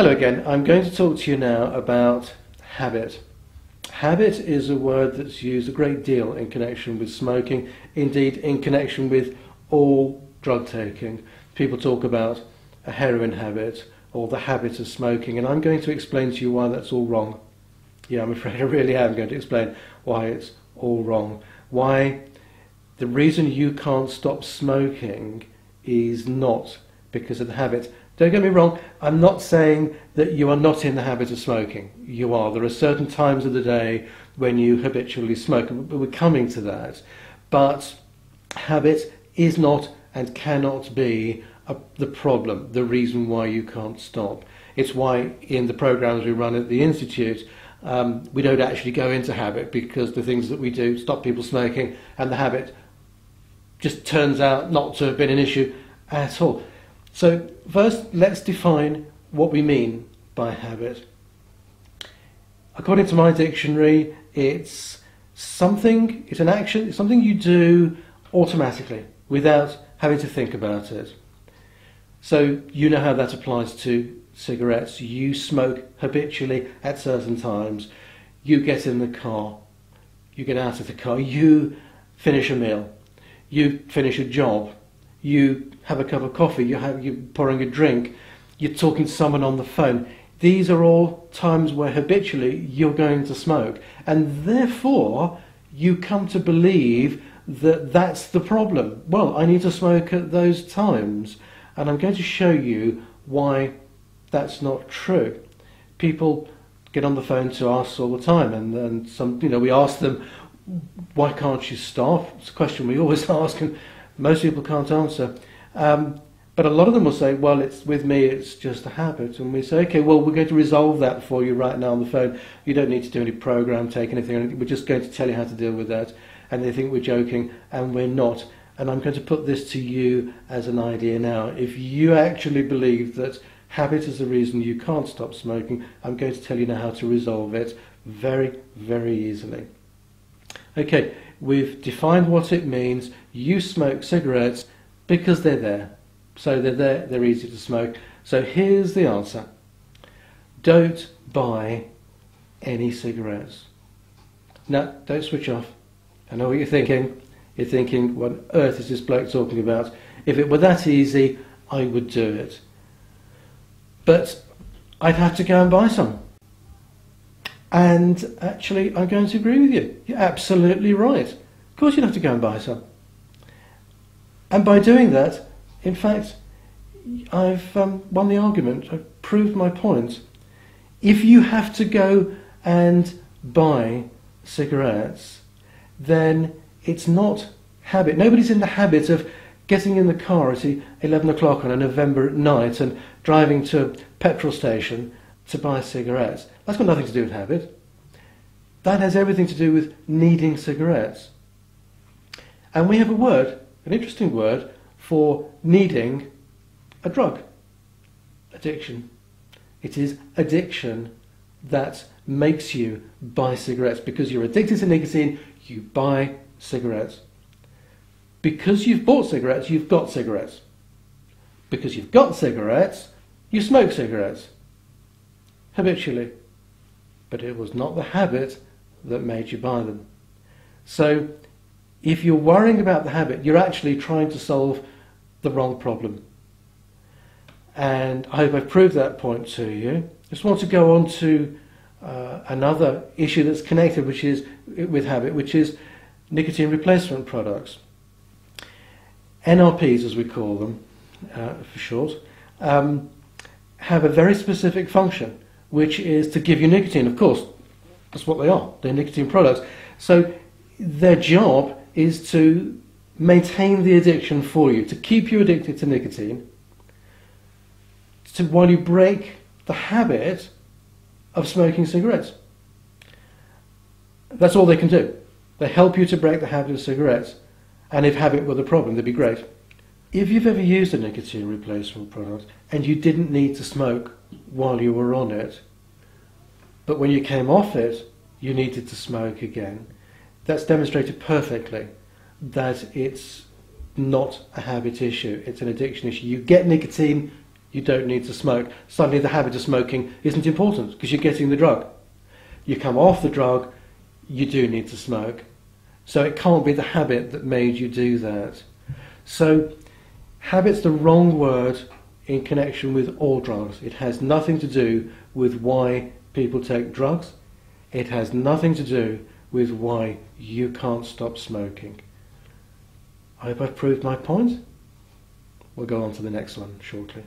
Hello again. I'm going to talk to you now about habit. Habit is a word that's used a great deal in connection with smoking, indeed, in connection with all drug taking. People talk about a heroin habit or the habit of smoking, and I'm going to explain to you why that's all wrong. Yeah, I'm afraid I really am going to explain why it's all wrong. Why the reason you can't stop smoking is not because of the habit. Don't get me wrong, I'm not saying that you are not in the habit of smoking. You are. There are certain times of the day when you habitually smoke. We're coming to that. But habit is not and cannot be a, the problem, the reason why you can't stop. It's why in the programs we run at the Institute, um, we don't actually go into habit because the things that we do stop people smoking and the habit just turns out not to have been an issue at all. So first, let's define what we mean by habit. According to my dictionary, it's something, it's an action, it's something you do automatically without having to think about it. So you know how that applies to cigarettes. You smoke habitually at certain times. You get in the car. You get out of the car. You finish a meal. You finish a job you have a cup of coffee, you have you pouring a drink, you're talking to someone on the phone. These are all times where habitually you're going to smoke, and therefore you come to believe that that's the problem. Well, I need to smoke at those times, and I'm going to show you why that's not true. People get on the phone to us all the time, and, and some, you know, we ask them, why can't you stop? It's a question we always ask, and most people can't answer. Um, but a lot of them will say, well, it's with me, it's just a habit. And we say, okay, well, we're going to resolve that for you right now on the phone. You don't need to do any program, take anything. We're just going to tell you how to deal with that. And they think we're joking, and we're not. And I'm going to put this to you as an idea now. If you actually believe that habit is the reason you can't stop smoking, I'm going to tell you now how to resolve it very, very easily. Okay, we've defined what it means. You smoke cigarettes because they're there. So they're there, they're easy to smoke. So here's the answer. Don't buy any cigarettes. No, don't switch off. I know what you're thinking. You're thinking, what on earth is this bloke talking about? If it were that easy, I would do it. But I'd have to go and buy some. And actually, I'm going to agree with you. You're absolutely right. Of course, you'd have to go and buy some. And by doing that, in fact, I've um, won the argument. I've proved my point. If you have to go and buy cigarettes, then it's not habit. Nobody's in the habit of getting in the car at 11 o'clock on a November night and driving to a petrol station to buy cigarettes. That's got nothing to do with habit. That has everything to do with needing cigarettes. And we have a word, an interesting word, for needing a drug. Addiction. It is addiction that makes you buy cigarettes. Because you're addicted to nicotine, you buy cigarettes. Because you've bought cigarettes, you've got cigarettes. Because you've got cigarettes, you smoke cigarettes habitually, but it was not the habit that made you buy them. So, if you're worrying about the habit, you're actually trying to solve the wrong problem. And I hope I've proved that point to you. I just want to go on to uh, another issue that's connected, which is with habit, which is nicotine replacement products. NRPs, as we call them uh, for short, um, have a very specific function which is to give you nicotine. Of course, that's what they are. They're nicotine products. So their job is to maintain the addiction for you, to keep you addicted to nicotine, to, while you break the habit of smoking cigarettes. That's all they can do. They help you to break the habit of cigarettes. And if habit were the problem, they'd be great. If you've ever used a nicotine replacement product and you didn't need to smoke while you were on it, but when you came off it, you needed to smoke again, that's demonstrated perfectly that it's not a habit issue, it's an addiction issue. You get nicotine, you don't need to smoke. Suddenly the habit of smoking isn't important because you're getting the drug. You come off the drug, you do need to smoke. So it can't be the habit that made you do that. So habit's the wrong word in connection with all drugs. It has nothing to do with why people take drugs. It has nothing to do with why you can't stop smoking. I hope I've proved my point. We'll go on to the next one shortly.